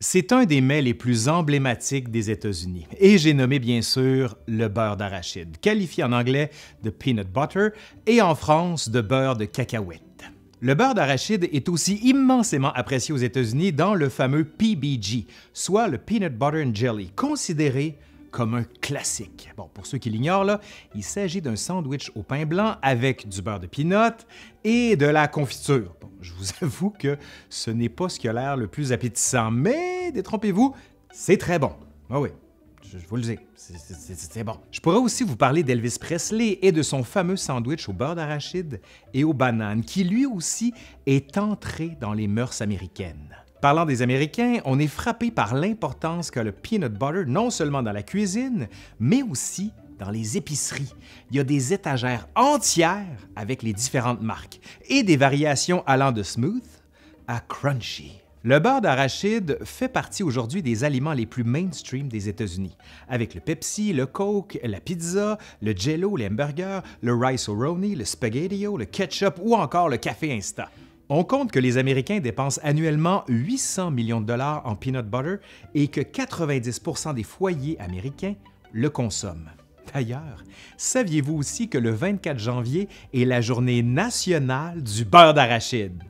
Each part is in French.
C'est un des mets les plus emblématiques des États-Unis, et j'ai nommé bien sûr le beurre d'arachide, qualifié en anglais de peanut butter et en France de beurre de cacahuète. Le beurre d'arachide est aussi immensément apprécié aux États-Unis dans le fameux PBG, soit le peanut butter and jelly, considéré comme un classique. Bon, pour ceux qui l'ignorent, il s'agit d'un sandwich au pain blanc avec du beurre de peanut et de la confiture. Bon, je vous avoue que ce n'est pas ce qui a l'air le plus appétissant, mais détrompez-vous, c'est très bon. Ah oui, je, vous le dis, c'est bon. Je pourrais aussi vous parler d'Elvis Presley et de son fameux sandwich au beurre d'arachide et aux bananes, qui lui aussi est entré dans les mœurs américaines. Parlant des Américains, on est frappé par l'importance qu'a le peanut butter non seulement dans la cuisine, mais aussi dans les épiceries. Il y a des étagères entières avec les différentes marques et des variations allant de smooth à crunchy. Le beurre d'arachide fait partie aujourd'hui des aliments les plus mainstream des États-Unis, avec le Pepsi, le Coke, la pizza, le Jello, les hamburgers, le rice roni, le spaghettio, le ketchup ou encore le café Insta. On compte que les Américains dépensent annuellement 800 millions de dollars en peanut butter et que 90% des foyers américains le consomment. D'ailleurs, saviez-vous aussi que le 24 janvier est la journée nationale du beurre d'arachide?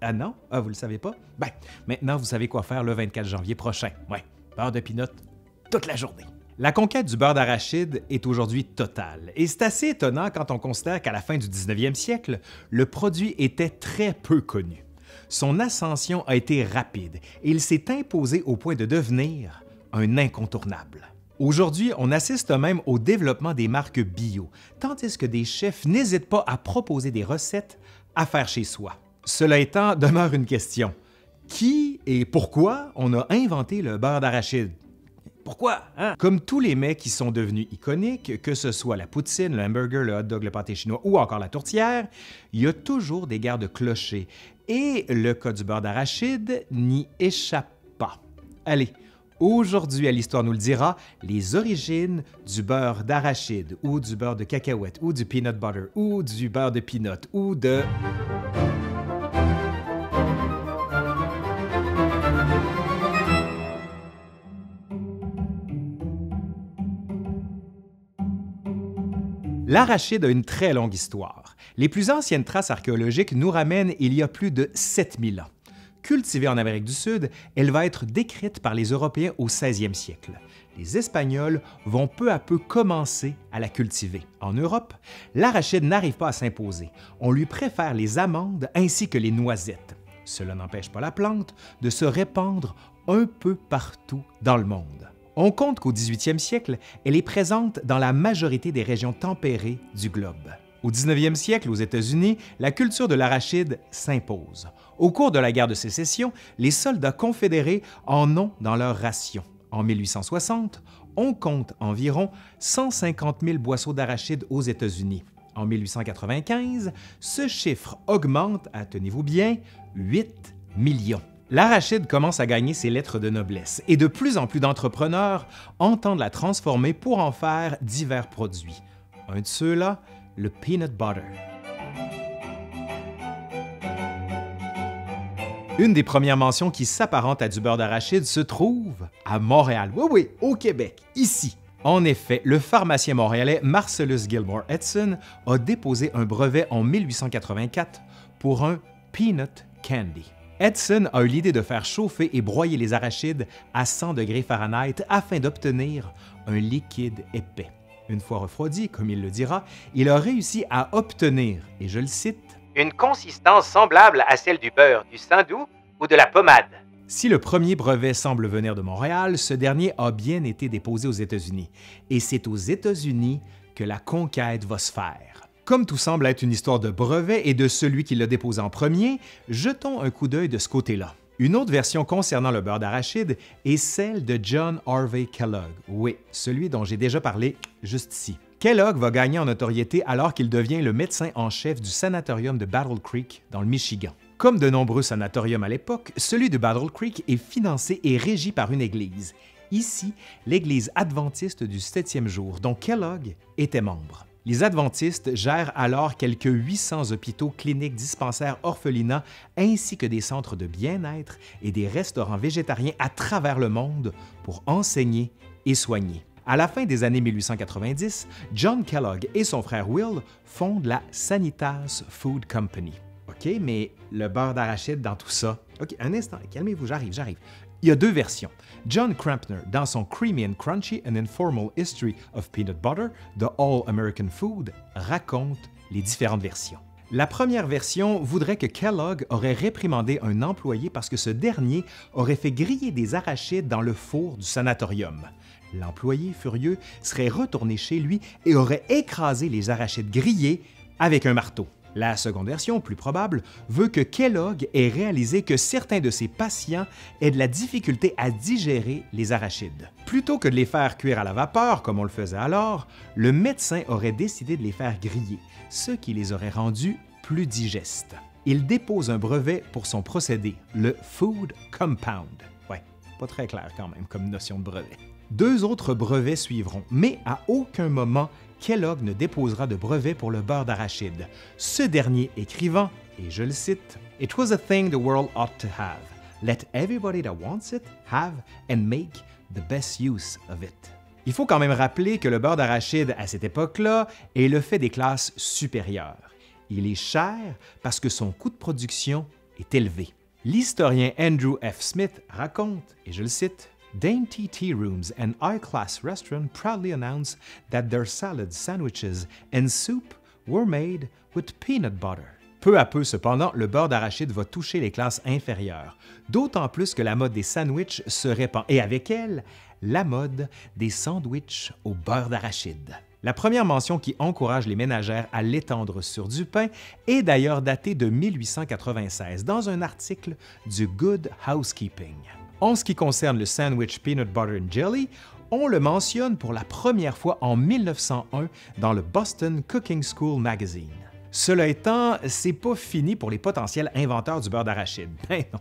Ah non? Ah, vous le savez pas? Ben, maintenant, vous savez quoi faire le 24 janvier prochain. Ouais, beurre de peanut toute la journée. La conquête du beurre d'arachide est aujourd'hui totale, et c'est assez étonnant quand on considère qu'à la fin du 19e siècle, le produit était très peu connu. Son ascension a été rapide et il s'est imposé au point de devenir un incontournable. Aujourd'hui, on assiste même au développement des marques bio, tandis que des chefs n'hésitent pas à proposer des recettes à faire chez soi. Cela étant, demeure une question. Qui et pourquoi on a inventé le beurre d'arachide? Pourquoi? Hein? Comme tous les mets qui sont devenus iconiques, que ce soit la poutine, le hamburger, le hot dog, le pâté chinois ou encore la tourtière, il y a toujours des gardes clochers. Et le cas du beurre d'arachide n'y échappe pas. Allez, aujourd'hui à l'Histoire nous le dira, les origines du beurre d'arachide ou du beurre de cacahuète ou du peanut butter ou du beurre de peanut ou de... L'arachide a une très longue histoire. Les plus anciennes traces archéologiques nous ramènent il y a plus de 7000 ans. Cultivée en Amérique du Sud, elle va être décrite par les Européens au 16e siècle. Les Espagnols vont peu à peu commencer à la cultiver. En Europe, l'arachide n'arrive pas à s'imposer. On lui préfère les amandes ainsi que les noisettes. Cela n'empêche pas la plante de se répandre un peu partout dans le monde. On compte qu'au 18e siècle, elle est présente dans la majorité des régions tempérées du globe. Au 19e siècle, aux États-Unis, la culture de l'arachide s'impose. Au cours de la guerre de sécession, les soldats confédérés en ont dans leur ration. En 1860, on compte environ 150 000 boisseaux d'arachide aux États-Unis. En 1895, ce chiffre augmente à, tenez-vous bien, 8 millions. L'arachide commence à gagner ses lettres de noblesse et de plus en plus d'entrepreneurs entendent la transformer pour en faire divers produits. Un de ceux-là, le peanut butter. Une des premières mentions qui s'apparente à du beurre d'arachide se trouve à Montréal. Oui, oui, au Québec, ici. En effet, le pharmacien montréalais Marcellus Gilmore Edson a déposé un brevet en 1884 pour un peanut candy. Edson a eu l'idée de faire chauffer et broyer les arachides à 100 degrés Fahrenheit afin d'obtenir un liquide épais. Une fois refroidi, comme il le dira, il a réussi à obtenir, et je le cite, une consistance semblable à celle du beurre, du doux ou de la pommade. Si le premier brevet semble venir de Montréal, ce dernier a bien été déposé aux États-Unis. Et c'est aux États-Unis que la conquête va se faire. Comme tout semble être une histoire de brevet et de celui qui l'a déposé en premier, jetons un coup d'œil de ce côté-là. Une autre version concernant le beurre d'arachide est celle de John Harvey Kellogg. Oui, celui dont j'ai déjà parlé juste ici. Kellogg va gagner en notoriété alors qu'il devient le médecin en chef du sanatorium de Battle Creek, dans le Michigan. Comme de nombreux sanatoriums à l'époque, celui de Battle Creek est financé et régi par une église. Ici, l'Église adventiste du septième jour, dont Kellogg était membre. Les adventistes gèrent alors quelques 800 hôpitaux, cliniques, dispensaires, orphelinats, ainsi que des centres de bien-être et des restaurants végétariens à travers le monde pour enseigner et soigner. À la fin des années 1890, John Kellogg et son frère Will fondent la Sanitas Food Company. OK, mais le beurre d'arachide dans tout ça. OK, un instant, calmez-vous, j'arrive, j'arrive. Il y a deux versions. John Crampner, dans son Creamy and Crunchy and Informal History of Peanut Butter, The All American Food, raconte les différentes versions. La première version voudrait que Kellogg aurait réprimandé un employé parce que ce dernier aurait fait griller des arachides dans le four du sanatorium. L'employé, furieux, serait retourné chez lui et aurait écrasé les arachides grillés avec un marteau. La seconde version, plus probable, veut que Kellogg ait réalisé que certains de ses patients aient de la difficulté à digérer les arachides. Plutôt que de les faire cuire à la vapeur, comme on le faisait alors, le médecin aurait décidé de les faire griller, ce qui les aurait rendus plus digestes. Il dépose un brevet pour son procédé, le Food Compound. Ouais, pas très clair quand même comme notion de brevet. Deux autres brevets suivront, mais à aucun moment Kellogg ne déposera de brevet pour le beurre d'arachide, ce dernier écrivant, et je le cite, It was a thing the world ought to have. Let everybody that wants it have and make the best use of it. Il faut quand même rappeler que le beurre d'arachide à cette époque-là est le fait des classes supérieures. Il est cher parce que son coût de production est élevé. L'historien Andrew F. Smith raconte, et je le cite, Dainty tea rooms and high-class restaurants proudly announce that their salads, sandwiches and soup were made with peanut butter. Peu à peu, cependant, le beurre d'arachide va toucher les classes inférieures, d'autant plus que la mode des sandwichs se répand, et avec elle, la mode des sandwichs au beurre d'arachide. La première mention qui encourage les ménagères à l'étendre sur du pain est d'ailleurs datée de 1896 dans un article du Good Housekeeping. En ce qui concerne le sandwich peanut butter and jelly, on le mentionne pour la première fois en 1901 dans le Boston Cooking School Magazine. Cela étant, c'est pas fini pour les potentiels inventeurs du beurre d'arachide. Ben non,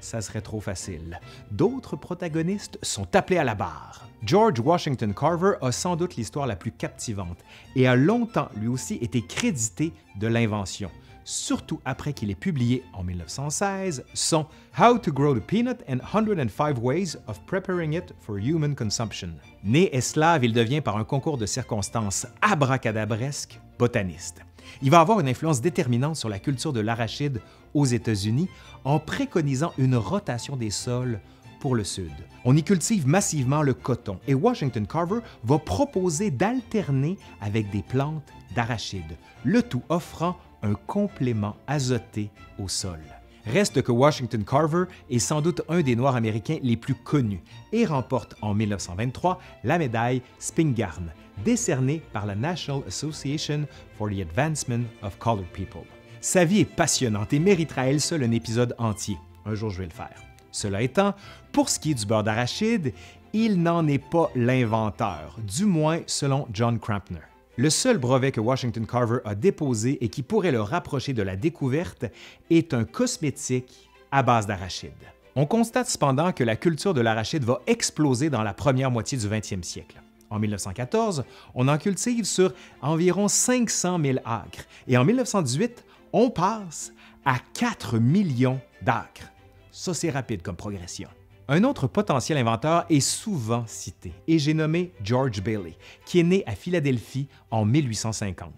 ça serait trop facile. D'autres protagonistes sont appelés à la barre. George Washington Carver a sans doute l'histoire la plus captivante et a longtemps lui aussi été crédité de l'invention surtout après qu'il ait publié en 1916 son How to Grow the Peanut and 105 Ways of Preparing It for Human Consumption. Né esclave, il devient par un concours de circonstances abracadabresque botaniste. Il va avoir une influence déterminante sur la culture de l'arachide aux États-Unis en préconisant une rotation des sols pour le Sud. On y cultive massivement le coton et Washington Carver va proposer d'alterner avec des plantes d'arachide, le tout offrant un complément azoté au sol. Reste que Washington Carver est sans doute un des Noirs américains les plus connus et remporte en 1923 la médaille Spingarn, décernée par la National Association for the Advancement of Colored People. Sa vie est passionnante et méritera elle seule un épisode entier. Un jour, je vais le faire. Cela étant, pour ce qui est du beurre d'arachide, il n'en est pas l'inventeur, du moins selon John Crampner. Le seul brevet que Washington Carver a déposé et qui pourrait le rapprocher de la découverte est un cosmétique à base d'arachide. On constate cependant que la culture de l'arachide va exploser dans la première moitié du 20e siècle. En 1914, on en cultive sur environ 500 000 acres et en 1918, on passe à 4 millions d'acres. Ça, c'est rapide comme progression. Un autre potentiel inventeur est souvent cité, et j'ai nommé George Bailey, qui est né à Philadelphie en 1850.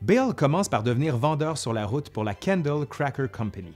Bale commence par devenir vendeur sur la route pour la Kendall Cracker Company.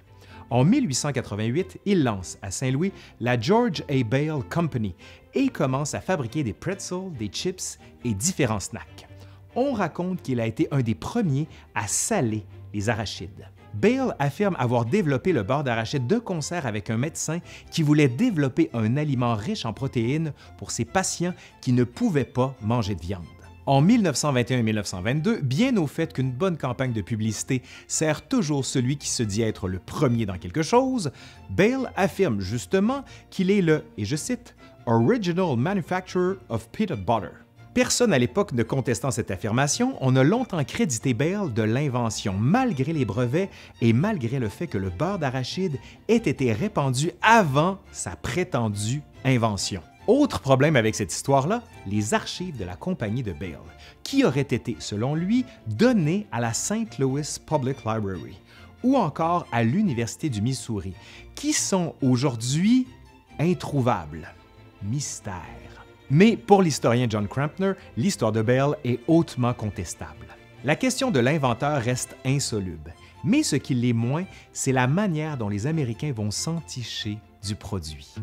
En 1888, il lance à Saint-Louis la George A. Bale Company et commence à fabriquer des pretzels, des chips et différents snacks. On raconte qu'il a été un des premiers à saler les arachides. Bale affirme avoir développé le beurre d'arachide de concert avec un médecin qui voulait développer un aliment riche en protéines pour ses patients qui ne pouvaient pas manger de viande. En 1921-1922, bien au fait qu'une bonne campagne de publicité sert toujours celui qui se dit être le premier dans quelque chose, Bale affirme justement qu'il est le, et je cite, Original Manufacturer of Peanut Butter. Personne à l'époque ne contestant cette affirmation, on a longtemps crédité Bale de l'invention, malgré les brevets et malgré le fait que le beurre d'arachide ait été répandu avant sa prétendue invention. Autre problème avec cette histoire-là, les archives de la compagnie de Bale, qui auraient été, selon lui, données à la St. Louis Public Library ou encore à l'Université du Missouri, qui sont aujourd'hui introuvables. Mystère. Mais pour l'historien John Crampner, l'histoire de Bale est hautement contestable. La question de l'inventeur reste insoluble, mais ce qui l'est moins, c'est la manière dont les Américains vont s'enticher du produit.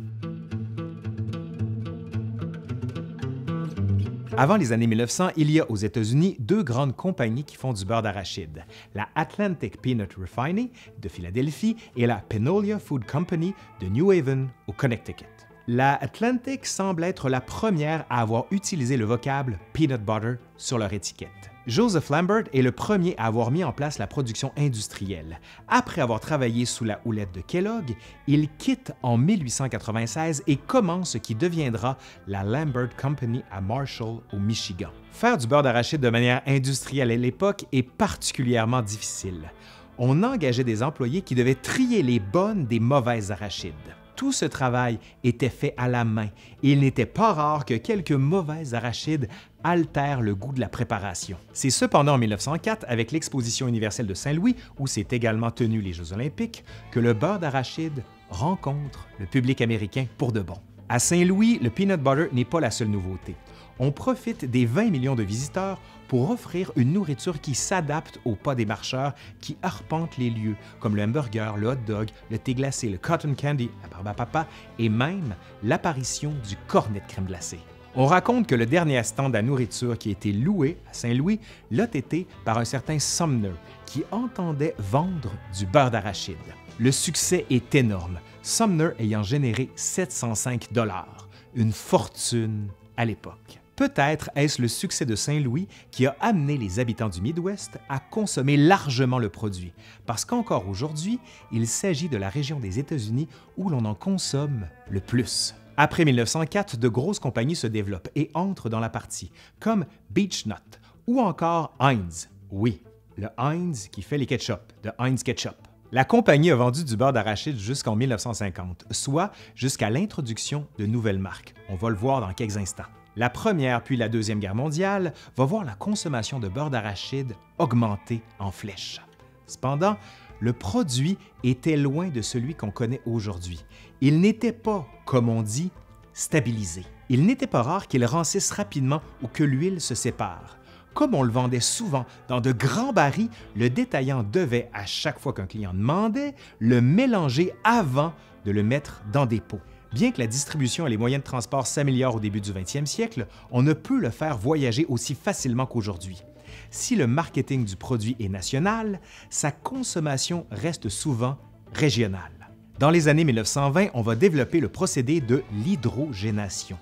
Avant les années 1900, il y a aux États-Unis deux grandes compagnies qui font du beurre d'arachide, la Atlantic Peanut Refining de Philadelphie et la Penolia Food Company de New Haven au Connecticut. La Atlantic semble être la première à avoir utilisé le vocable peanut butter sur leur étiquette. Joseph Lambert est le premier à avoir mis en place la production industrielle. Après avoir travaillé sous la houlette de Kellogg, il quitte en 1896 et commence ce qui deviendra la Lambert Company à Marshall, au Michigan. Faire du beurre d'arachide de manière industrielle à l'époque est particulièrement difficile. On engageait des employés qui devaient trier les bonnes des mauvaises arachides tout ce travail était fait à la main et il n'était pas rare que quelques mauvaises arachides altèrent le goût de la préparation. C'est cependant en 1904, avec l'exposition universelle de Saint-Louis, où s'est également tenu les Jeux olympiques, que le beurre d'arachide rencontre le public américain pour de bon. À Saint-Louis, le peanut butter n'est pas la seule nouveauté on profite des 20 millions de visiteurs pour offrir une nourriture qui s'adapte au pas des marcheurs qui arpentent les lieux, comme le hamburger, le hot dog, le thé glacé, le cotton candy, la barbe à papa et même l'apparition du cornet de crème glacée. On raconte que le dernier stand à nourriture qui a été loué à Saint-Louis l'a été par un certain Sumner qui entendait vendre du beurre d'arachide. Le succès est énorme, Sumner ayant généré 705 dollars, une fortune à l'époque. Peut-être est-ce le succès de Saint-Louis qui a amené les habitants du Midwest à consommer largement le produit, parce qu'encore aujourd'hui, il s'agit de la région des États-Unis où l'on en consomme le plus. Après 1904, de grosses compagnies se développent et entrent dans la partie, comme Beechnut ou encore Heinz. Oui, le Heinz qui fait les ketchup, de Heinz Ketchup. La compagnie a vendu du beurre d'arachide jusqu'en 1950, soit jusqu'à l'introduction de nouvelles marques. On va le voir dans quelques instants. La Première puis la Deuxième Guerre mondiale va voir la consommation de beurre d'arachide augmenter en flèche. Cependant, le produit était loin de celui qu'on connaît aujourd'hui. Il n'était pas, comme on dit, stabilisé. Il n'était pas rare qu'il rancisse rapidement ou que l'huile se sépare. Comme on le vendait souvent dans de grands barils, le détaillant devait, à chaque fois qu'un client demandait, le mélanger avant de le mettre dans des pots. Bien que la distribution et les moyens de transport s'améliorent au début du 20e siècle, on ne peut le faire voyager aussi facilement qu'aujourd'hui. Si le marketing du produit est national, sa consommation reste souvent régionale. Dans les années 1920, on va développer le procédé de l'hydrogénation.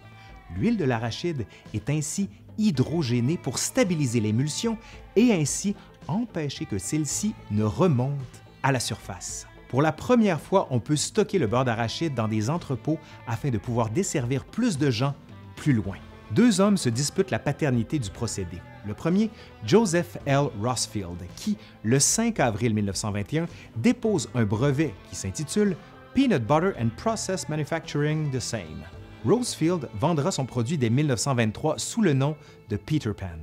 L'huile de l'arachide est ainsi hydrogénée pour stabiliser l'émulsion et ainsi empêcher que celle-ci ne remonte à la surface. Pour la première fois, on peut stocker le beurre d'arachide dans des entrepôts afin de pouvoir desservir plus de gens plus loin. Deux hommes se disputent la paternité du procédé. Le premier, Joseph L. Rossfield, qui, le 5 avril 1921, dépose un brevet qui s'intitule Peanut Butter and Process Manufacturing the Same. Rosefield vendra son produit dès 1923 sous le nom de Peter Pan.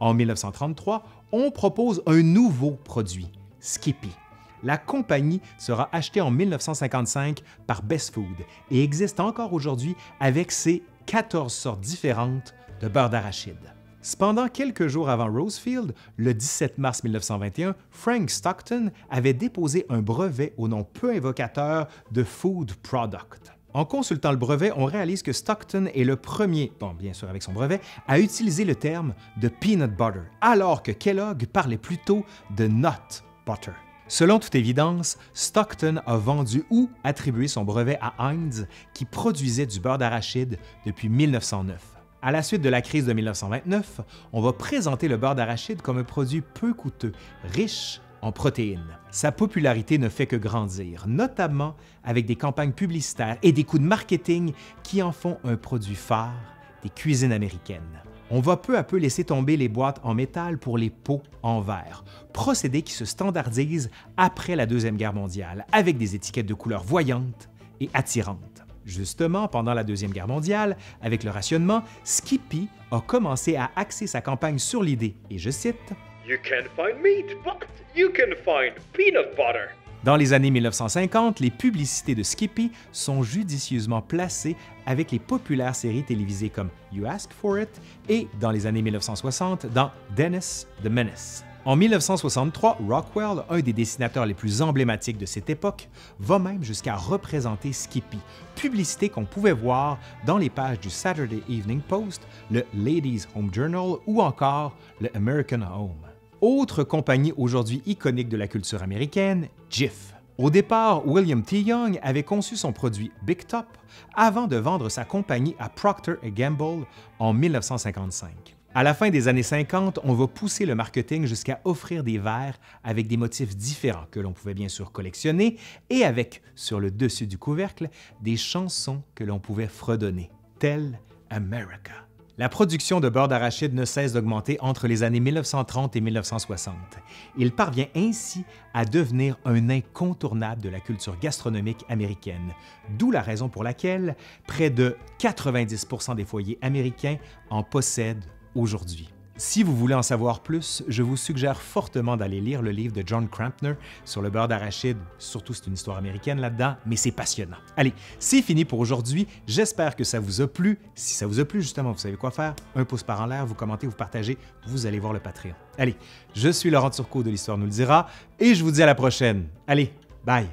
En 1933, on propose un nouveau produit, Skippy la compagnie sera achetée en 1955 par Best Food et existe encore aujourd'hui avec ses 14 sortes différentes de beurre d'arachide. Cependant, quelques jours avant Rosefield, le 17 mars 1921, Frank Stockton avait déposé un brevet au nom peu invocateur de Food Product. En consultant le brevet, on réalise que Stockton est le premier, bien sûr avec son brevet, à utiliser le terme de peanut butter, alors que Kellogg parlait plutôt de nut butter. Selon toute évidence, Stockton a vendu ou attribué son brevet à Heinz, qui produisait du beurre d'arachide depuis 1909. À la suite de la crise de 1929, on va présenter le beurre d'arachide comme un produit peu coûteux, riche en protéines. Sa popularité ne fait que grandir, notamment avec des campagnes publicitaires et des coups de marketing qui en font un produit phare des cuisines américaines on va peu à peu laisser tomber les boîtes en métal pour les pots en verre, procédé qui se standardise après la Deuxième Guerre mondiale avec des étiquettes de couleurs voyantes et attirantes. Justement, pendant la Deuxième Guerre mondiale, avec le rationnement, Skippy a commencé à axer sa campagne sur l'idée, et je cite, You can find meat, but you can find peanut butter. Dans les années 1950, les publicités de Skippy sont judicieusement placées avec les populaires séries télévisées comme You Ask for It et, dans les années 1960, dans Dennis the Menace. En 1963, Rockwell, un des dessinateurs les plus emblématiques de cette époque, va même jusqu'à représenter Skippy, publicité qu'on pouvait voir dans les pages du Saturday Evening Post, le Ladies Home Journal ou encore le American Home. Autre compagnie aujourd'hui iconique de la culture américaine, Jif. Au départ, William T. Young avait conçu son produit Big Top avant de vendre sa compagnie à Procter Gamble en 1955. À la fin des années 50, on va pousser le marketing jusqu'à offrir des verres avec des motifs différents que l'on pouvait bien sûr collectionner et avec, sur le dessus du couvercle, des chansons que l'on pouvait fredonner, telles America. La production de beurre d'arachide ne cesse d'augmenter entre les années 1930 et 1960. Il parvient ainsi à devenir un incontournable de la culture gastronomique américaine, d'où la raison pour laquelle près de 90% des foyers américains en possèdent aujourd'hui. Si vous voulez en savoir plus, je vous suggère fortement d'aller lire le livre de John Crampner sur le beurre d'arachide. Surtout, c'est une histoire américaine là-dedans, mais c'est passionnant. Allez, c'est fini pour aujourd'hui. J'espère que ça vous a plu. Si ça vous a plu, justement, vous savez quoi faire? Un pouce par en l'air, vous commentez, vous partagez, vous allez voir le Patreon. Allez, je suis Laurent Turcot de l'Histoire nous le dira et je vous dis à la prochaine. Allez, bye!